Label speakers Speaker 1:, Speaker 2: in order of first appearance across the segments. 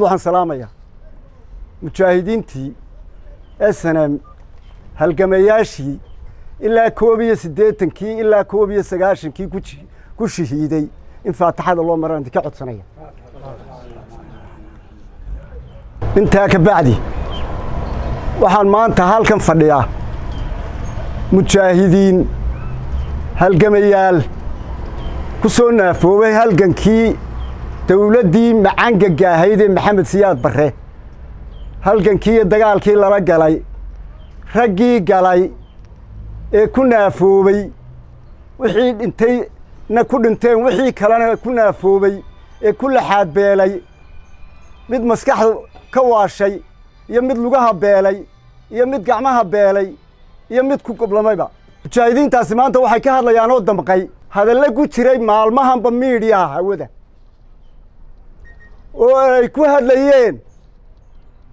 Speaker 1: waxaan salaamaya mujaahidiintii snm halgamayaashii ilaa koob iyo siddeetankii ilaa koob iyo sagaashankii ku shahiiday in faataxada loo maraan ka codsanaya. Intaa ka bacdi waxaan maanta halkan fadhiyaa mujaahidiin halgamayaal ku soo naafoobay halgankii dowladdii macangaga ahayd ee maxamed siyaad barre. Halgankii iyo dagaalkii lala galay raggii galay ee ku naafoobay wixii dhintay na ku dhinteen wixii kalena ku naafoobay ee ku laxaadbeelay mid maskaxda ka waashay iyo mid lugaha beelay iyo mid gacmaha beelay iyo mid ku goblamayba. Mujaahidiintaasi maanta waxay ka hadlayaan oo damqay hadalle ku jiray maalmahanba miidhiyaha hawada oo ay ku hadlayeen.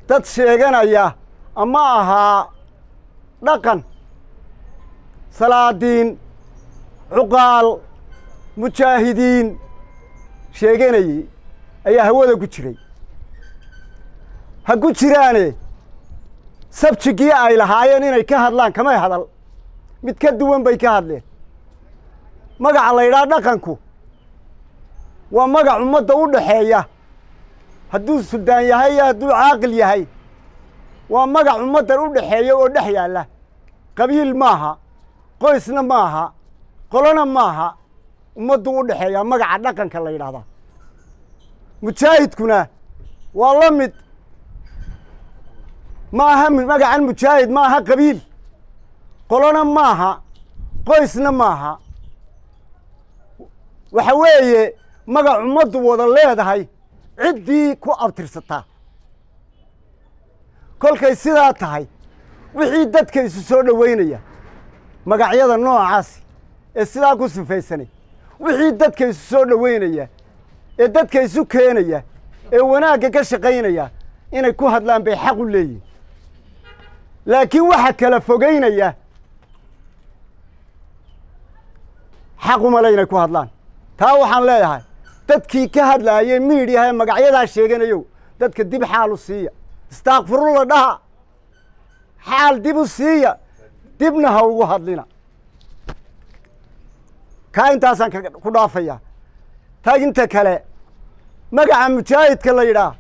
Speaker 1: Dad sheeganaya ama ahaa dhaqan salaadiin cuqaal mujaahidiin. Sheeganayey ayaa hawada ku jiray. Ha ku jiraane sabjigii ay lahaayeen inay ka hadlaan kamay hadal. Mid ka duwan bay ka hadleen magaca la yidhaha dhaqanku waa magac ummadda u dhaxeeya hadduu suldaan yahay iyo hadduu caaqil yahay waa magac ummaddan u dhaxeeya oo dhex yaalla. Qabiil maaha qoysna maaha qolona maaha ummaddu u dhexeeya magaca dhaqanka la yidhahdaa mujaahidkuna waa la mid maaha magacan mujaahid maaha qabiil. Qolona maaha qoysna maaha. Waxa weeye magac ummaddu wada leedahay ciddii ku abtirsataa kolkay sidaa tahay wixii dadka isu soo dhoweynaya magacyada noocaasi ee sidaa ku sifaysanay wixii dadka isu soo dhoweynaya ee dadka isu keenaya ee wanaagga ka shaqaynaya inay ku hadlaan bay xaq u leeyihiin laakiin waxa kala fogeynaya xaqumale inay ku hadlaan. Taa waxaan leeyahay dadkii ka hadlaayey miidhiyaha ee magacyadaa sheeganayow dadka dib xaal u siiya istaakfirulla dhaha. Xaal dib u siiya. Dibna ha ugu hadlina. Kaa intaasaan ku dhaafaya. Taginta kale magaca mujaahidka la yidhaah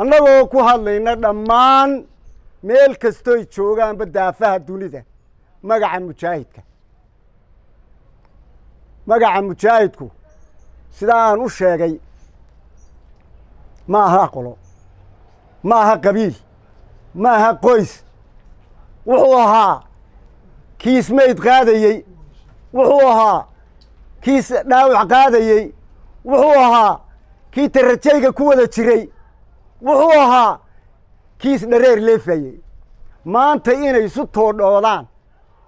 Speaker 1: annagoo ku hadlayna dhammaan meel kastoy joogaanba daafaha dunida. Magaca mujaahidka. Magaca mujaahidku sidaa aan u sheegay ma aha qolo ma aha qabiil ma aha qoys. Wuxuu ahaa kiis mayd qaadayey wuxuu ahaa kiis dhaawac qaadayey wuxuu ahaa kii tarajayga ku wada jiray wuxuu ahaa kiis dhareer leefayey. Maanta inay isu toodhoodaan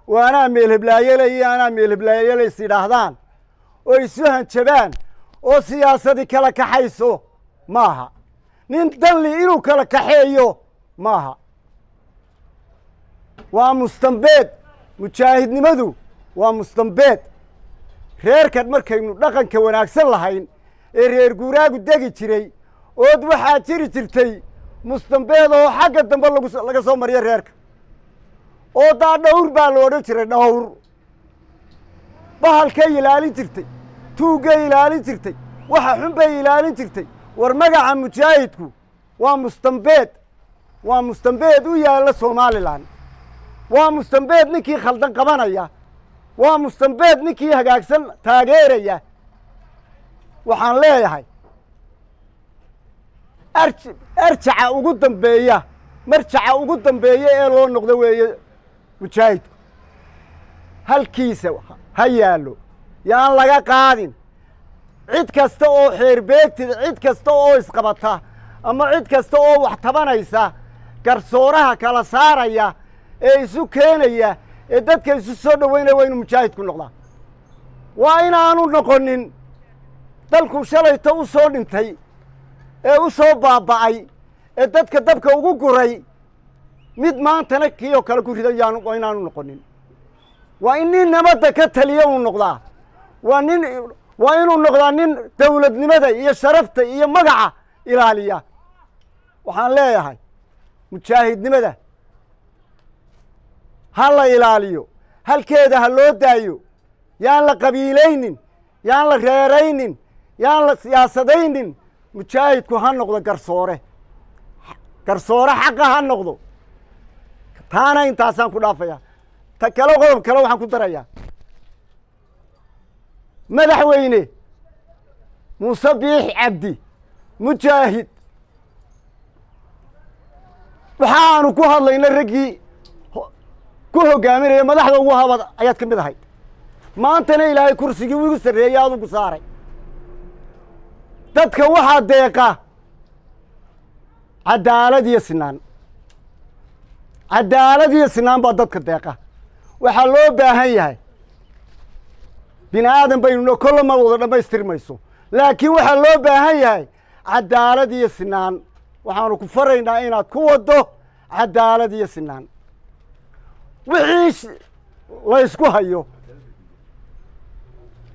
Speaker 1: oo anaa meelheblaayele iyo anaa meelheblaayele is yidhaahdaan oo isu hanjabaan oo siyaasadi kala kaxayso maaha. Nin danli inuu kala kaxeeyo maaha. Waa mustambeed mujaahidnimadu waa mustambeed reerkan markaynu dhaqanka wanaagsan lahayn ee reer guuraagu degi jiray ood waxaa jiri jirtay mustambeed oo xagga dambe lagu laga soo mariyo reerka. Oo daa dhawr baa la odhan jiray dhawr bahalkay ilaalin jirtay tuuggay ilaalin jirtay. Waxa xun bay ilaalin jirtay. War magaca mujaahidku waa mustambeed. Waa mustambeed u yaalla somalilan. Waa mustambeed ninkii khaldan qabanaya. Waa mustambeed ninkii hagaagsan taageeraya. Waxaan leeyahay arj arjaca ugu dambeeya marjaca ugu dambeeya ee loo noqdo weeye mujaahidku. Halkiisa ha yaallo yaan laga qaadin. Cid kasta oo xeerbeegtida cid kasta oo isqabata ama cid kasta oo wax tabanaysa garsooraha kala saaraya ee isu keenaya ee dadka isu soo dhoweynaya waa inuu mujaahidku noqdaa. Waa inaanu noqonin dalku shalayto u soo dhintay ee u soo baaba'ay ee dadka dabka ugu guray mid maantana kii oo kale ku rido yaanu inaanu noqonin. Waa in nin nabadda ka taliya uu noqdaa waa nin waa inuu noqdaa nin dawladnimada iyo sharafta iyo magaca ilaaliya. Waxaan leeyahay mujaahidnimada ha la ilaaliyo halkeeda ha loo daayo. Yaan la qabiilaynin yaan la reeraynin yaan la siyaasadaynin mujaahidku ha noqdo garsoore. Garsoore xaqa ha noqdo. Taana intaasaan ku dhaafayaa ta kale qodob kale waxaan ku darayaa madaxweyne muuse biix cabdi mujaahid. Waxaanu ku hadlayna raggii ku hogaaminaya madaxda ugu habad ayaad ka mid ahayd. Maantana ilaahay kursigii igu sarreeyey adugu saaray. Dadka waxaa deeqa cadaalad iyo sinaan. Cadaalad iyo sinaan baa dadka deeqa. Waxaa loo baahan yahay bini aadan baynuna kolla ma wada dhammaystirmayso laakiin waxaa loo baahan yahay cadaalad iyo sinaan waxaanu ku faraynaa inaad ku waddo cadaalad iyo sinaan wixii laysku hayo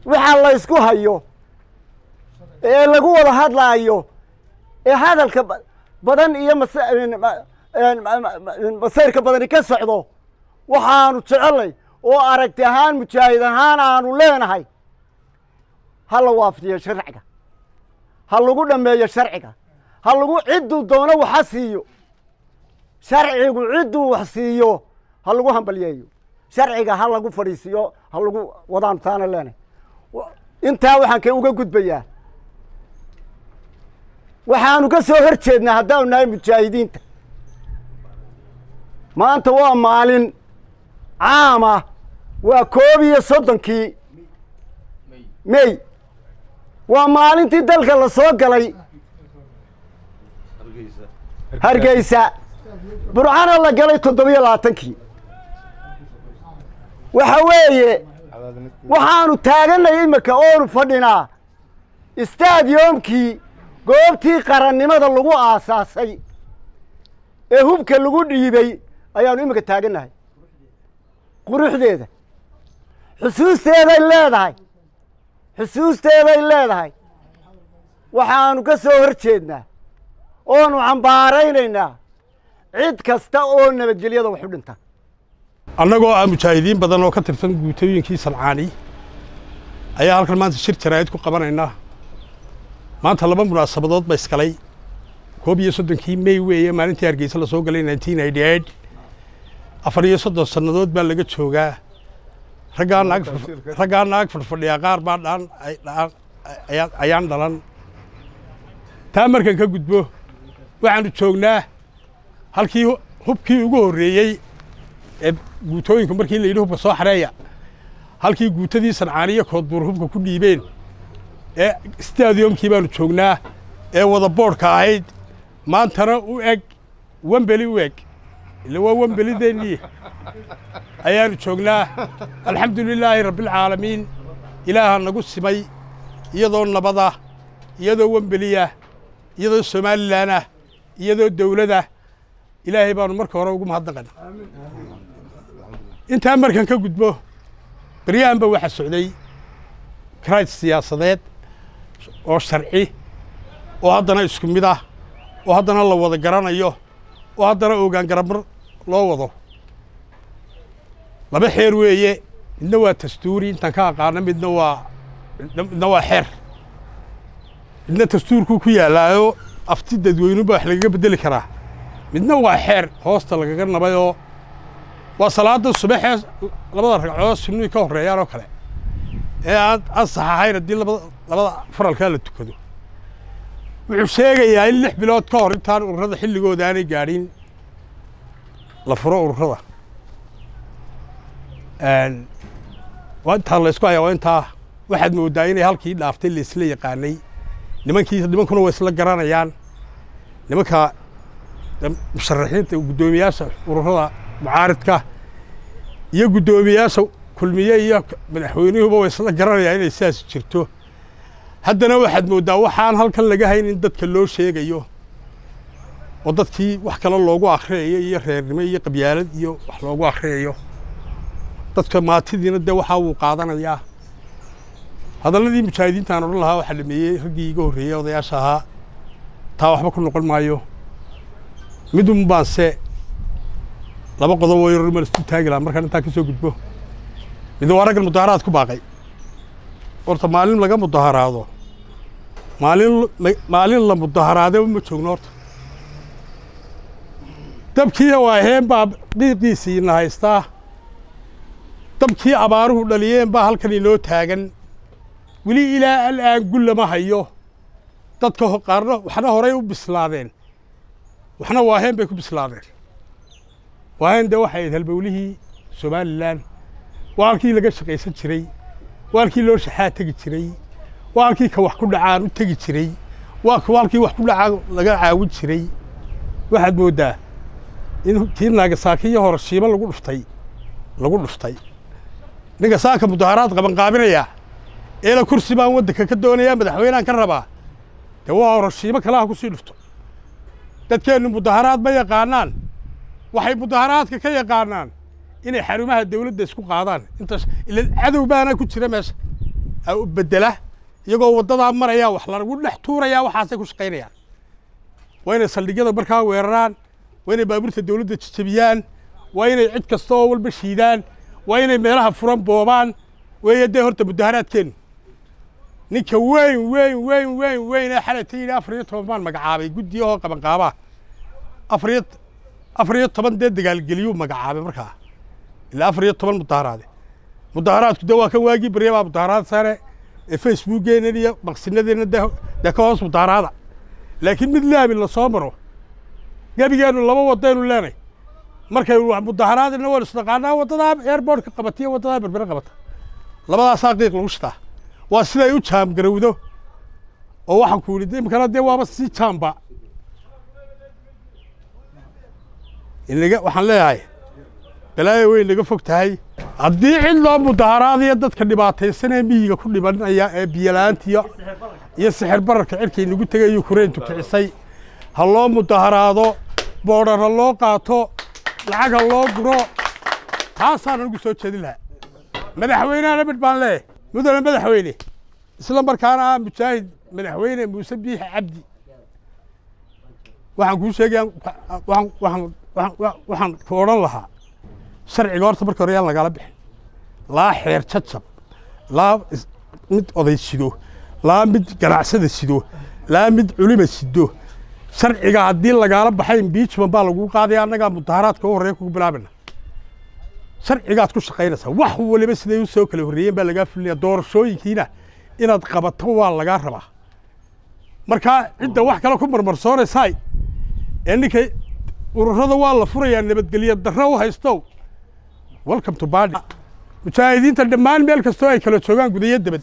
Speaker 1: waxa laysku hayo ee lagu wada hadlaayo ee hadalka badan iyo mas masayrka badani ka socdo waxaanu jecelnay oo aragti ahaan mujaahid ahaan aanu leenahay ha la waafajiyo sharciga ha lagu dhammeeyo sharciga ha lagu cidduu doono waxa siiyo sharcigu cidduu wax siiyo ha lagu hambalyeeyo sharciga ha lagu fadhiisiyo ha lagu wadaanu taana leenahay. Intaa waxaan ka uga gudbayaa waxaanu ka soo hor jeednaa haddaanu nahay mujaahidiinta maanta waa maalin caam ah waa koob iyo soddonkii. Mey waa maalintii dalka la soo galay. Hargeysa. Burcana la galay toddobiyo labaatankii. Waxa weeye waxaanu taaganay imika oonu fadhinaa. Stadiumkii goobtii qarannimada lagu aasaasay ee hubka lagu dhiibay ayaanu imika taagannahay quruxdeeda xusuusteeday leedahay. Xusuusteeday leedahay. Waxaanu ka soo hor jeednaa oonu cambaaraynaynaa cid kasta oo nabadgelyada wax u dhinta.
Speaker 2: Annagoo ah mujaahidiin badan oo ka tirsan guutooyinkii sancaani ayaa halkan maanta shir jaraa'id ku qabanaynaa. Maanta laba munaasabadood ba iskalay. Koob iyo soddonkii mey weeye maalintii hargeysa la soo galay nineteen eighty eight afar iyo soddon sannadood baa laga joogaa raggaa naag fadhfadhiyaa qaar baa dhaan ayaan dhalan. Taa markan ka gudbo waxaanu joognaa halkii hubkii ugu horreeyey ee guutooyinku markii la yidhi hubka soo xareeya. Halkii guutadii sancaaniyo koodbuur hubka ku dhiibeen ee stadiumkii baanu joognaa ee wada boodhka ahayd. Maantana u eg wembeli u eg ila waa wembelideennii ayaanu joognaa. Alxamdu lilaahi rabbialcaalamiin ilaaha nagu simay iyadoo nabada iyadoo wembeliya iyadoo somalilanah iyadoo dawladah ilaahay baanu marka hore ugu mahadnaqan. Intaa markan ka gudbo baryahanba waxaa socday karayd siyaasadeed oo sharci oo haddana isku mid ah oo haddana la wada garanayo oo haddana ogaan garamar loo wado. Laba xeer weeye midna waa dastuuri intaan ka aqaano midna waa midna waa xeer. Midna dastuurkuu ku yaallaayo afti dadweynuba wax lagaga beddeli karaa. Midna waa xeer hoosta lagaga nabayoo waa salaada subaxee labada ragcood sunnuhi ka horreeyaan oo kale. Ee aan ansax ahayn haddii labada labada faralkaa la tukado. Wuxuu sheegayaa in lix bilood ka hor intaan ururada xilligooda aanay gaadhin la furo ururada. Waa intaa la isku hayaa waa intaa waxaad mooddaa inay halkii dhaaftay la isla yaqaanay. Nimankii nimankuna waa isla garanayaan. Nimanka musharaxiinta guddoomiyaasha ururada mucaaridka iyo guddoomiyaasha kulmiye iyo madaxweynuhuba way isla garanayaan inay sidaas jirto. Haddana waxaad mooddaa waxaan halkan laga hayn in dadka loo sheegayo oo dadkii wax kale loogu akhriyayo iyo reernimo iyo qabyaalad iyo wax loogu akhriyayo. Dadka maatidiina dee waxaa wuu qaadanayaa hadalladii mujaahidiintaan odhan lahaa waxaa dhameeyey raggii iga horreeyey odayaasha ahaa taa waxba ku noqon maayo. Midun baanse laba qodob oo yar mal isu taagi lahaa markaan intaa ka soo gudbo. Mid waa raggan mudaharaad ku baaqay. Horta maalin laga mudaharaado maalin maalin la mudaharaade ma joogno horta dabkii waaheen baa qiiqiisiina haystaa. Dabkii abaaruhu dhaliyeen baa halkan inoo taagan. Weli ilaa al'aan gul lama hayo. Dadka qaarna waxna horay u bislaadeen. Waxna waaheen bay ku bislaadeen. Waaheen dee waxay ahayd halbowlihii somalilan. Waa halkii laga shaqaysan jiray. Waa halkii loo shaxaa tegi jiray. Waa halkii ka wax ku dhacaan u tegi jiray. Waa halkii wax ku dhacaan laga caawin jiray. Waxaad mooddaa in kii naagasaakiyo horashiimo lagu dhuftay lagu dhuftay. Ninka saaka mudaharaad qabanqaabinaya eela kursi baan waddanka ka doonayaa madaxweynehan ka rabaa. Dee waa horashiimo kalaha ku sii dhufto. Dadkeennu mudaharaad ma yaqaanaan. Waxay mudaharaadka ka yaqaanaan inay xarumaha dawladda isku qaadaan. Inta ila cadow baana ku jira meesha. Bedela iyagoo waddadaa maraya wax lagu dhex tuurayaa waxaasay ku shaqaynayaan. Waa inay saldhigyada markaa weeraraan waa inay baabuurta dawladda jejebiyaan waa inay cid kasta oo walba shiidaan waa inay meelaha furan boobaan weeye dee horta mudaharaadkeennu ninka weyn weyn weyn weyn weyn ee xalayta yidhi afar iyo toban baan magacaabay guddiyahoo qabanqaabaa afar iyo afar iyo toban dee dagaalgeliyuu magacaabay markaa. Ilaa afar iyo toban mudaharaade. Mudaharaadku dee waa kan waagii barya baa mudaharaad sare ee facebookeena iyo maqsinadeenna dee ka hoos mudaharaada. Laakiin mid laamin la soo maro gebigeennu laba wadaynu leenay. Markay mudaharaadina waan isnaqaanaa waddadaa airbortka qabata iyo berbere qabata. Labadaasaa qiiq lagu shitaa waa siday u jaamgarowdo oo waxaan ku yidhi imkana dee waaba sii jaamba. Inaga waxaan leeyahay balaayo way naga fog tahay. Haddii cid loo mudaharaadayo dadka dhibaataysanee miyiga ku dhibanaya ee biyola'aantiyo iyo sixir bararka cirkay nagu tegay yukraintu kicisay ha loo mudaharaado boodhar ha loo qaato lacag ha loo guro. Taasaan anigu soo jeedin lahaa madaxweynehana mid baan leeyahay mudane madaxweyne. Isla markaana ah mujaahid madaxweyne muuse biixi cabdi. Waxaan kuu sheegaya waxaan ku odhan lahaa sharciga horta marka hore yaan lagala bixin. Laa xeer jajab laa mid oday sido laa mid ganacsada sido laa mid culima sido sharciga haddii lagaala baxay imbiijman baa lagu qaadaya annagaa mudaharaadka u horreeya kugu bilaabina sharcigaad ku shaqaynaysaa wax waliba siday u soo kala horreeyeen baa lagaa fulinaya doorashooyinkiina inaad qabato waa lagaa rabaa. Markaa cidda wax kale ku marmarsoonaysaay ee ninkay ururada waa la furayaa nabadgelyo darro u haystow. Welcome to badi mujaahidiinta dhammaan meel kastoo ay kala joogaan gudayo dabad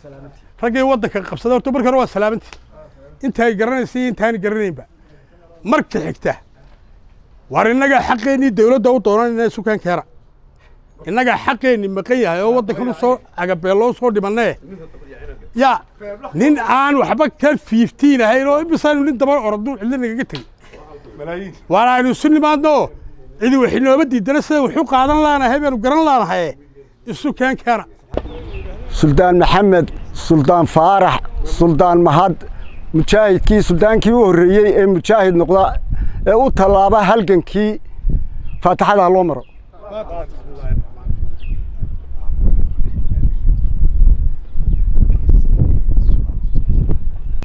Speaker 2: raggii waddanka qabsada horta marka hore waa salaamantii inta ay garanaysa iyo intaani garanaynba marka xigta. Waar innagaa xaqeennii dawladda u doonanayna sukaan keera innagaa xaqeenni maqan yahay oo waddankan u soo agabeelloo soo dhimannee yaa nin aan waxba ka fiiftiin ahayn oo imisaanu nin daba oroduu cidlo nagaga tegey waana isu nimaadno? Cidi wax inooma diidana sida waxu qaadan laanahay baynu garan laanahaye isu keen keena.
Speaker 1: Suldaan maxamed suldaan faarax suldaan mahad mujaahidkii suldaankii u horreeyey ee mujaahid noqda ee u tallaaba halgankii faataxada ha loo maro.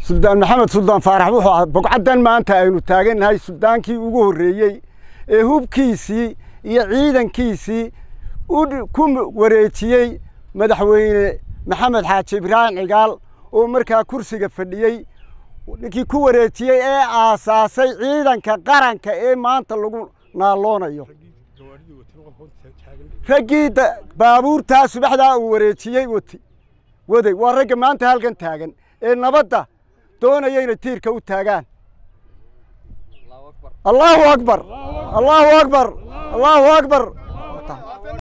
Speaker 1: Suldaan maxamed suldaan faarax wuxuu bogcaddan maanta aynu taagannahay suldaankii ugu horreeyey ee hubkiisii iyo ciidankiisii ku wareejiyey madaxweyne maxamed xaaji ibraahim cigaal oo markaa kursiga fadhiyey ninkii ku wareejiyey ee aasaasay ciidanka qaranka ee maanta lagu naaloonayo raggii baabuurtaa subaxdaa uu wareejiyey wati waday waa ragga maanta halkan taagan ee nabadda doonaya inay tiirka u taagaan. Allahu akbar. Allahu akbar. Allahu akbar